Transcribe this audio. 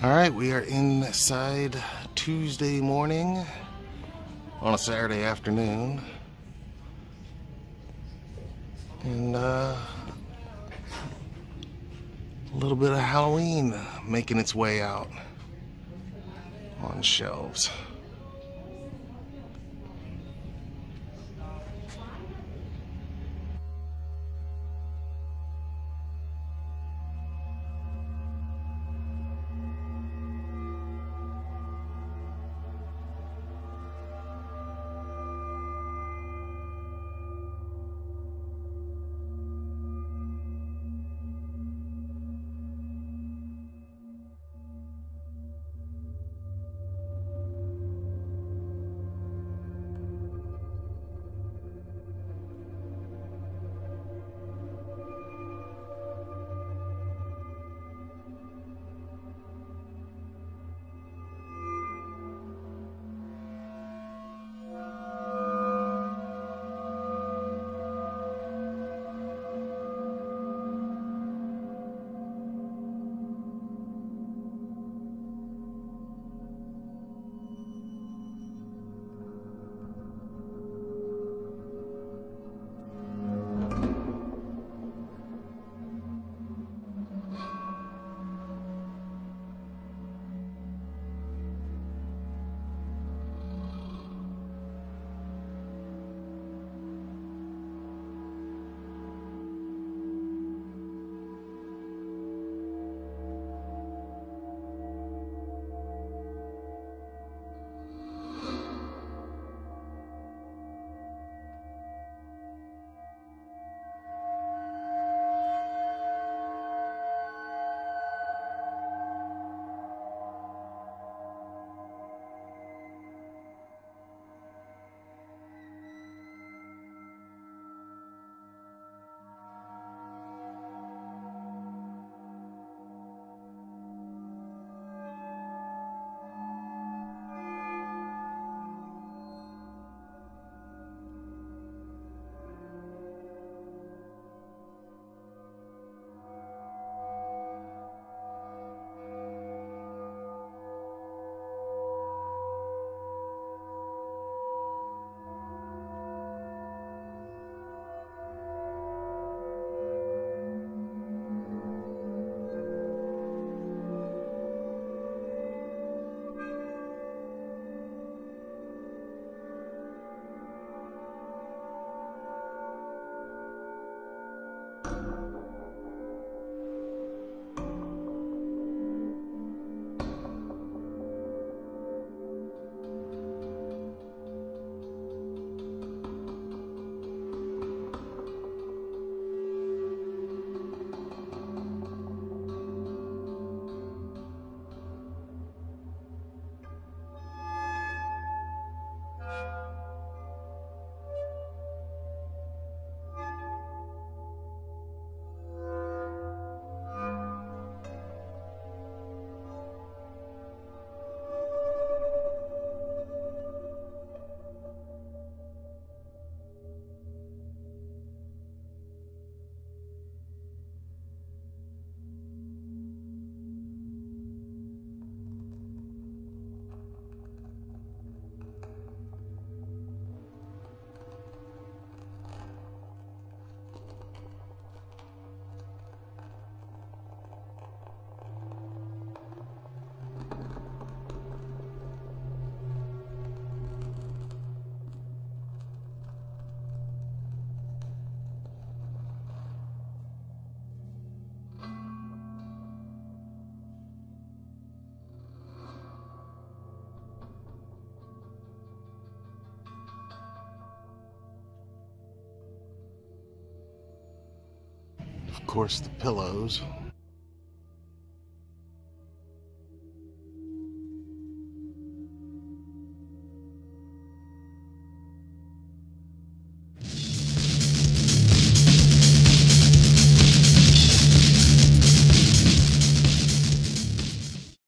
All right, we are inside Tuesday morning on a Saturday afternoon. And uh, a little bit of Halloween making its way out on shelves. Course, the pillows.